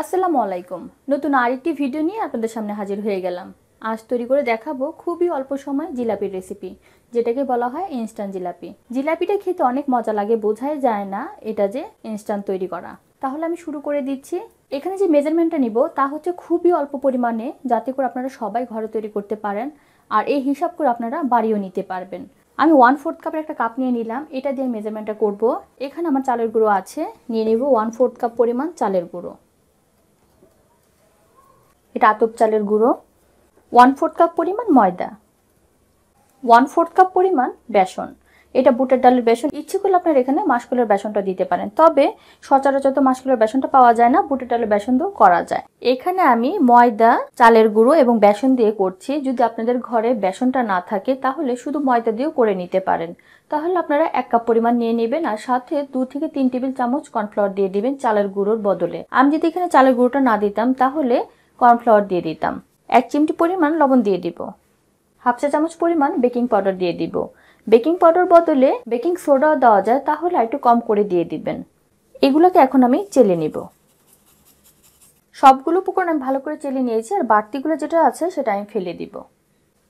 আসসালামু আলাইকুম। নতুন আরেকটি ভিডিও নিয়ে আপনাদের সামনে হাজির হয়ে গেলাম। আজ তৈরি করে দেখাবো খুবই অল্প সময় জিলাপির রেসিপি যেটাকে বলা হয় ইনস্ট্যান্ট জিলাপি। জিলাপিটা খেতে অনেক মজা লাগে, বোঝাই যায় না এটা যে ইনস্ট্যান্ট তৈরি করা। তাহলে আমি শুরু করে দিচ্ছি। এখানে যে মেজারমেন্টটা নিব, তা হচ্ছে খুবই অল্প পরিমাণে, যাতে করে আপনারা সবাই ঘরে তৈরি করতে পারেন, আর এই হিসাব করে আপনারা বাড়িও নিতে পারবেন। আমি ওয়ান ফোর্থ কাপের একটা কাপ নিয়ে নিলাম, এটা দিয়ে মেজারমেন্টটা করব। এখানে আমার চালের গুঁড়ো আছে, নিয়ে নেব ওয়ান ফোর্থ কাপ পরিমাণ চালের গুঁড়ো। এটা আতপ চালের গুঁড়ো। ওয়ান ফোর্থ কাপ পরিমাণ ময়দা। ওয়ান ফোর্থ কাপ পরিমাণ বেসন। এটা বুটের ডালের বেসন। ইচ্ছে করলে আপনার এখানে মাসকলের বেসনটা দিতে পারেন। তবে সচরাচর তো মাসকলের বেসনটা পাওয়া যায় না, বুটের ডালের বেসন দিয়েও করা যায়। এখানে আমি ময়দা, চালের গুঁড়ো এবং বেসন দিয়ে করছি। যদি আপনাদের ঘরে বেসনটা না থাকে, তাহলে শুধু ময়দা দিয়েও করে নিতে পারেন। তাহলে আপনারা এক কাপ পরিমাণ নিয়ে নেবেন আর সাথে দু থেকে তিন টেবিল চামচ কর্নফ্লাওয়ার দিয়ে দিবেন চালের গুঁড়োর বদলে। আমি যদি এখানে চালের গুঁড়োটা না দিতাম, তাহলে কর্নফ্লাওয়ার দিয়ে দিতাম। এক চিমটি পরিমাণ লবণ দিয়ে দিব। হাফ চা চামচ পরিমাণ বেকিং পাউডার দিয়ে দিব। বেকিং পাউডার বদলে বেকিং সোডাও দেওয়া যায় তাহলে একটু কম করে দিয়ে দিবেন। এগুলোকে এখন আমি চেলে নিব। সবগুলো উপকরণ আমি ভালো করে চেলে নিয়েছি আর বাড়তিগুলো যেটা আছে সেটা আমি ফেলে দিব।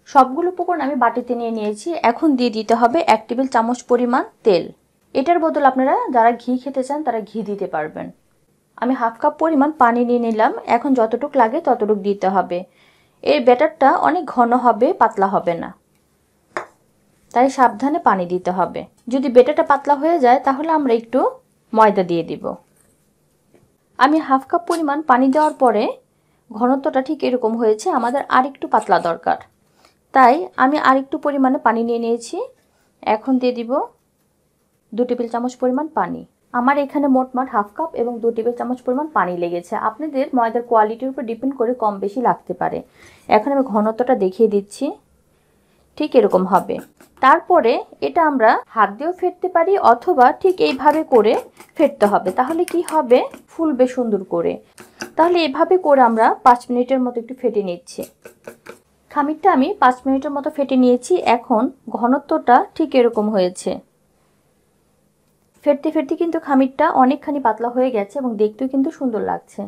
সবগুলো উপকরণ আমি বাটিতে নিয়ে নিয়েছি। এখন দিয়ে দিতে হবে এক টেবিল চামচ পরিমাণ তেল। এটার বদল আপনারা যারা ঘি খেতে চান তারা ঘি দিতে পারবেন। আমি হাফ কাপ পরিমাণ পানি নিয়ে নিলাম। এখন যতটুক লাগে ততটুক দিতে হবে। এর ব্যাটারটা অনেক ঘন হবে, পাতলা হবে না। তাই সাবধানে পানি দিতে হবে। যদি বেটাটা পাতলা হয়ে যায়, তাহলে আমরা একটু ময়দা দিয়ে দিব। আমি হাফ কাপ পরিমাণ পানি দেওয়ার পরে ঘনত্বটা ঠিক এরকম হয়েছে, আমাদের আর একটু পাতলা দরকার। তাই আমি আর একটু পরিমাণে পানি নিয়ে নিয়েছি। এখন দিয়ে দিব দু টেবিল চামচ পরিমাণ পানি। আমার এখানে মোটমাট হাফ কাপ এবং দু টেবিল চামচ পরিমাণ পানি লেগেছে। আপনাদের ময়দার কোয়ালিটির উপর ডিপেন্ড করে কম বেশি লাগতে পারে। এখন আমি ঘনত্বটা দেখিয়ে দিচ্ছি। ঠিক এরকম হবে। তারপরে এটা আমরা হাত দিয়েও ফেটতে পারি অথবা ঠিক এইভাবে করে ফেটতে হবে। তাহলে কি হবে? ফুলবে সুন্দর করে। তাহলে এভাবে করে আমরা পাঁচ মিনিটের মতো একটু ফেটে নিচ্ছি। খামিরটা আমি পাঁচ মিনিটের মতো ফেটে নিয়েছি। এখন ঘনত্বটা ঠিক এরকম হয়েছে। ফেটতে ফেটতে কিন্তু খামিরটা অনেকখানি পাতলা হয়ে গেছে এবং দেখতেও কিন্তু সুন্দর লাগছে।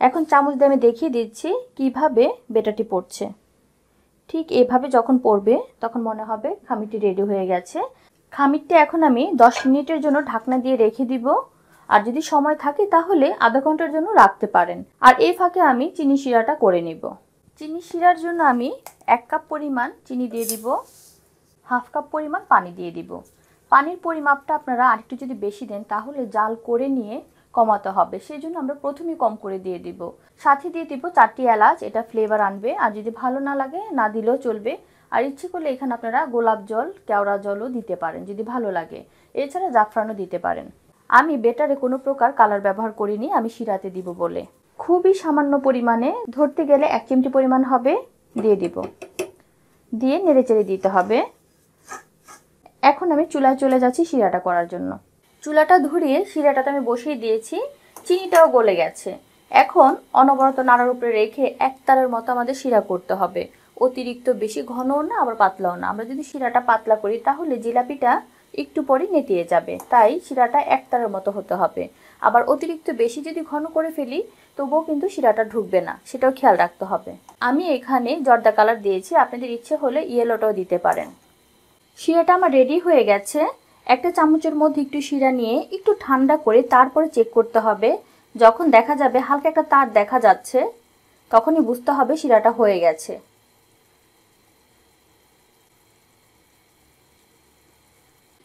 এখন চামচ দিয়ে আমি দেখিয়ে দিচ্ছি কীভাবে বেটাটি পড়ছে। ঠিক এভাবে যখন পড়বে, তখন মনে হবে খামিরটি রেডি হয়ে গেছে। খামিরটা এখন আমি দশ মিনিটের জন্য ঢাকনা দিয়ে রেখে দিব। আর যদি সময় থাকে তাহলে আধা ঘণ্টার জন্য রাখতে পারেন। আর এই ফাঁকে আমি চিনি শিরাটা করে নিব। চিনি শিরার জন্য আমি এক কাপ পরিমাণ চিনি দিয়ে দিব। হাফ কাপ পরিমাণ পানি দিয়ে দিব। পানির পরিমাপটা আপনারা আরেকটু যদি বেশি দেন, তাহলে জাল করে নিয়ে কমাতে হবে। সেই জন্য আমরা প্রথমেই কম করে দিয়ে দিব। সাথে দিয়ে দিব চারটি এলাচ, এটা ফ্লেভার আনবে। আর যদি ভালো না লাগে, না দিলেও চলবে। আর ইচ্ছে করলে এখানে আপনারা গোলাপ জল, কেওড়া জলও দিতে পারেন, যদি ভালো লাগে। এছাড়া জাফরানও দিতে পারেন। আমি বেটারে কোনো প্রকার কালার ব্যবহার করিনি, আমি শিরাতে দিব বলে। খুবই সামান্য পরিমাণে, ধরতে গেলে এক চিমটি পরিমাণ হবে, দিয়ে দিব। দিয়ে নেড়ে চেড়ে দিতে হবে। এখন আমি চুলায় চলে যাচ্ছি শিরাটা করার জন্য। চুলাটা ধরিয়ে শিরাটাতে আমি বসিয়ে দিয়েছি, চিনিটাও গলে গেছে। এখন অনবরত নাড়ার উপরে রেখে একতারের মতো আমাদের শিরা করতে হবে। অতিরিক্ত বেশি ঘনও না, আবার পাতলাও না। আমরা যদি শিরাটা পাতলা করি, তাহলে জিলাপিটা একটু পরে নেতিয়ে যাবে। তাই শিরাটা একতারের মতো হতে হবে। আবার অতিরিক্ত বেশি যদি ঘন করে ফেলি, তবুও কিন্তু শিরাটা ঢুকবে না। সেটাও খেয়াল রাখতে হবে। আমি এখানে জর্দা কালার দিয়েছি। আপনাদের ইচ্ছে হলে ইয়েলোটাও দিতে পারেন। শিরাটা আমার রেডি হয়ে গেছে। একটা চামচের মধ্যে একটু শিরা নিয়ে একটু ঠান্ডা করে তারপরে চেক করতে হবে। যখন দেখা যাবে হালকা একটা তার দেখা যাচ্ছে, তখনই বুঝতে হবে শিরাটা হয়ে গেছে।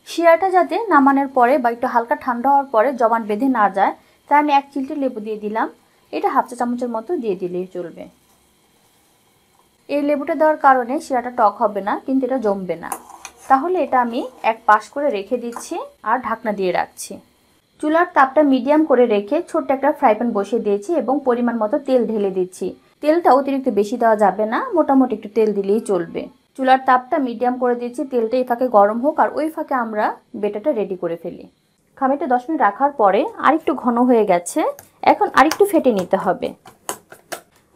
শিরাটা যাতে নামানোর পরে বা একটু হালকা ঠান্ডা হওয়ার পরে জমাট বেঁধে না যায়, তাই আমি এক চিলটি লেবু দিয়ে দিলাম। এটা হাফ চা চামচের মতো দিয়ে দিলেই চলবে। এই লেবুটা দেওয়ার কারণে শিরাটা টক হবে না, কিন্তু এটা জমবে না। তাহলে এটা আমি এক পাশ করে রেখে দিচ্ছি আর ঢাকনা দিয়ে রাখছি। চুলার তাপটা মিডিয়াম করে রেখে ছোট্ট একটা ফ্রাই প্যান বসিয়ে দিয়েছি এবং পরিমাণ মতো তেল ঢেলে দিচ্ছি। তেলটা অতিরিক্ত বেশি দেওয়া যাবে না, মোটামুটি একটু তেল দিলেই চলবে। চুলার তাপটা মিডিয়াম করে দিয়েছি, তেলটা এই ফাঁকে গরম হোক আর ওই ফাঁকে আমরা বেটাটা রেডি করে ফেলি। খামিটা দশ মিনিট রাখার পরে আরেকটু ঘন হয়ে গেছে, এখন আরেকটু ফেটে নিতে হবে।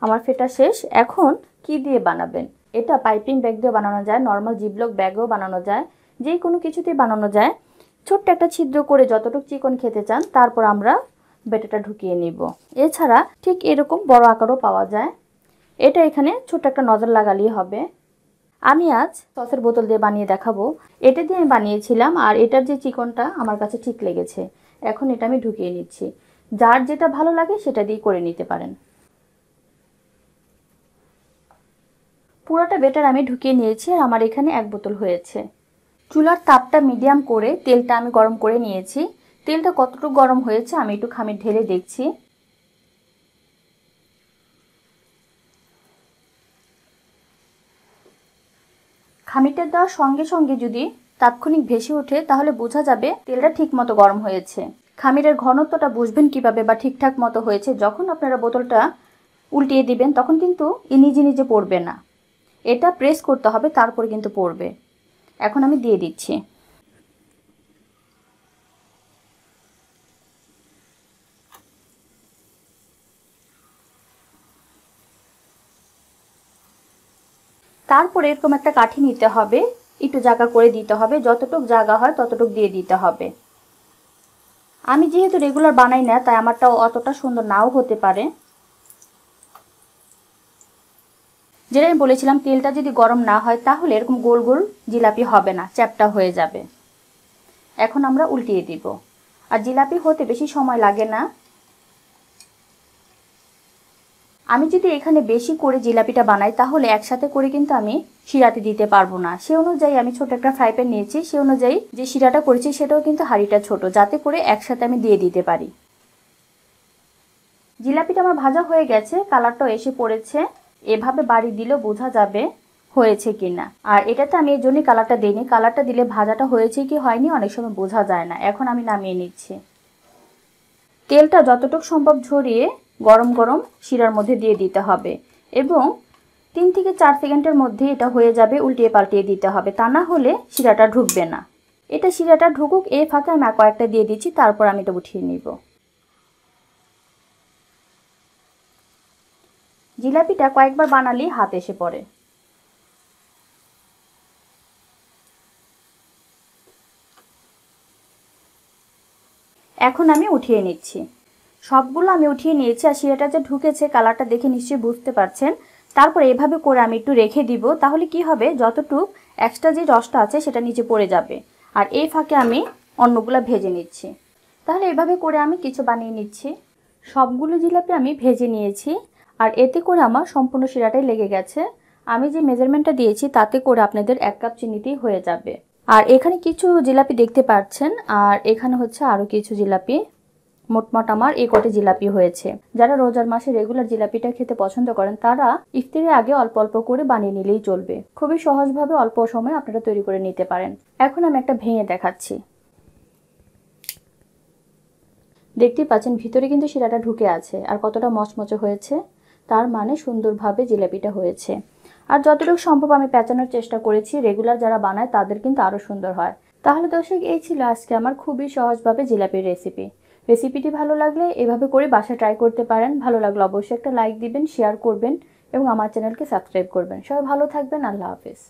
আমার ফেটা শেষ, এখন কি দিয়ে বানাবেন? এটা পাইপিং ব্যাগ দিয়ে বানানো যায় নর্মাল জিবলক ব্যাগও বানানো যায় যে কোনো কিছুতেই বানানো যায়। ছোট্ট একটা ছিদ্র করে যতটুকু চিকন খেতে চান, তারপর আমরা বেটাটা ঢুকিয়ে নিব। এছাড়া ঠিক এরকম বড় আকারও পাওয়া যায়। এটা এখানে ছোট্ট একটা নজর লাগালেই হবে। আমি আজ সসের বোতল দিয়ে বানিয়ে দেখাবো। এটা দিয়ে আমি বানিয়েছিলাম আর এটার যে চিকনটা আমার কাছে ঠিক লেগেছে। এখন এটা আমি ঢুকিয়ে নিচ্ছি। যার যেটা ভালো লাগে সেটা দিয়ে করে নিতে পারেন। পুরোটা বেটার আমি ঢুকিয়ে নিয়েছি আর আমার এখানে এক বোতল হয়েছে। চুলার তাপটা মিডিয়াম করে তেলটা আমি গরম করে নিয়েছি। তেলটা কতটুকু গরম হয়েছে আমি একটু খামির ঢেলে দেখছি। খামিরটা দেওয়ার সঙ্গে সঙ্গে যদি তাৎক্ষণিক ভেসে ওঠে, তাহলে বোঝা যাবে তেলটা ঠিক মতো গরম হয়েছে। খামিরের ঘনত্বটা বুঝবেন কীভাবে বা ঠিকঠাক মতো হয়েছে, যখন আপনারা বোতলটা উল্টিয়ে দিবেন, তখন কিন্তু নিজে নিজে পড়বে না। এটা প্রেস করতে হবে, তারপরে কিন্তু পড়বে। এখন আমি দিয়ে দিচ্ছি। তারপরে এরকম একটা কাঠি নিতে হবে, একটু জায়গা করে দিতে হবে, যতটুক জায়গা হয় ততটুক দিয়ে দিতে হবে। আমি যেহেতু রেগুলার বানাই না, তাই আমারটা অতটা সুন্দর নাও হতে পারে। যেটা আমি বলেছিলাম, তেলটা যদি গরম না হয়, তাহলে এরকম গোল গোল জিলাপি হবে না, চ্যাপটা হয়ে যাবে। এখন আমরা উল্টিয়ে দিব। আর জিলাপি হতে বেশি সময় লাগে না। আমি যদি এখানে বেশি করে জিলাপিটা বানাই, তাহলে একসাথে করে কিন্তু আমি শিরাতে দিতে পারব না। সে অনুযায়ী আমি ছোট একটা ফ্রাই প্যান নিয়েছি, সে অনুযায়ী যে শিরাটা করেছি, সেটাও কিন্তু হাঁড়িটা ছোট, যাতে করে একসাথে আমি দিয়ে দিতে পারি। জিলাপিটা আমার ভাজা হয়ে গেছে, কালারটাও এসে পড়েছে। এভাবে বাড়ি দিলেও বোঝা যাবে হয়েছে কিনা। আর এটাতে আমি এই জন্যই কালারটা দিইনি। কালারটা দিলে ভাজাটা হয়েছে কি হয়নি অনেক সময় বোঝা যায় না। এখন আমি নামিয়ে নিচ্ছি। তেলটা যতটুকু সম্ভব ঝরিয়ে গরম গরম শিরার মধ্যে দিয়ে দিতে হবে এবং তিন থেকে চার সেকেন্ডের মধ্যে এটা হয়ে যাবে, উল্টিয়ে পাল্টিয়ে দিতে হবে। তা না হলে শিরাটা ঢুকবে না। এটা শিরাটা ঢুকুক এ ফাঁকে আমি কয়েকটা দিয়ে দিচ্ছি, তারপর আমি এটা উঠিয়ে নিব। জিলাপিটা কয়েকবার বানালেই হাত এসে পড়ে। এখন আমি উঠিয়ে নিচ্ছি। সবগুলো আমি উঠিয়ে নিয়েছি আর শিরাটা যে ঢুকেছে, কালারটা দেখে নিশ্চয়ই বুঝতে পারছেন। তারপর এভাবে করে আমি একটু রেখে দিব, তাহলে কি হবে? যতটুক এক্সট্রা যে রসটা আছে, সেটা নিচে পড়ে যাবে। আর এই ফাঁকে আমি অন্যগুলো ভেজে নিচ্ছি। তাহলে এভাবে করে আমি কিছু বানিয়ে নিচ্ছি। সবগুলো জিলাপি আমি ভেজে নিয়েছি। আর এতে করে আমার সম্পূর্ণ শিরাটাই লেগে গেছে। আমি যে মেজারমেন্টটা দিয়েছি, তাতে করে আপনাদের এক কাপ চিনিতেই হয়ে যাবে। আর এখানে কিছু জিলাপি দেখতে পাচ্ছেন, আর এখানে হচ্ছে আরও কিছু জিলাপি। মোটমট আমার এই কটি জিলাপি হয়েছে। যারা রোজার মাসে রেগুলার জিলাপিটা খেতে পছন্দ করেন, তারা ইফতারের আগে অল্প অল্প করে বানিয়ে নিলেই চলবে। খুবই সহজভাবে অল্প সময়ে আপনারা তৈরি করে নিতে পারেন। এখন আমি একটা ভেঙে দেখাচ্ছি। দেখতেই পাচ্ছেন, ভিতরে কিন্তু শিরাটা ঢুকে আছে। আর কতটা মচমচে হয়েছে। তার মানে সুন্দরভাবে জিলাপিটা হয়েছে। আর যতটুকু সম্ভব আমি পেঁচানোর চেষ্টা করেছি, রেগুলার যারা বানায় তাদের কিন্তু আরও সুন্দর হয়। তাহলে দর্শক, এই ছিল আজকে আমার খুবই সহজভাবে জিলাপির রেসিপি রেসিপিটি ভালো লাগলে এভাবে করে বাসা ট্রাই করতে পারেন। ভালো লাগলে অবশ্যই একটা লাইক দিবেন শেয়ার করবেন এবং আমার চ্যানেলকে সাবস্ক্রাইব করবেন। সবাই ভালো থাকবেন, আল্লাহ হাফিজ।